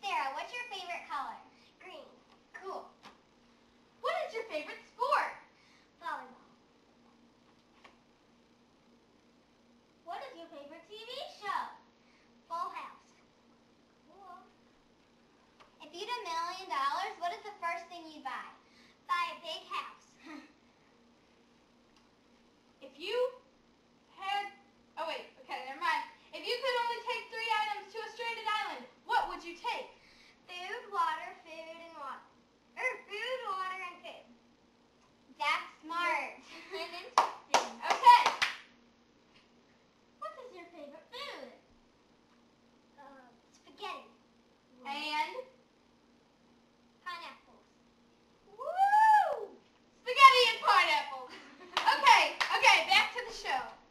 Sarah, what's your favorite color? Green. Cool. What is your favorite sport? Volleyball. What is your favorite TV show? Full House. Cool. If you had a million dollars, what is the first thing you'd buy? Buy a big house. if you Back to the show.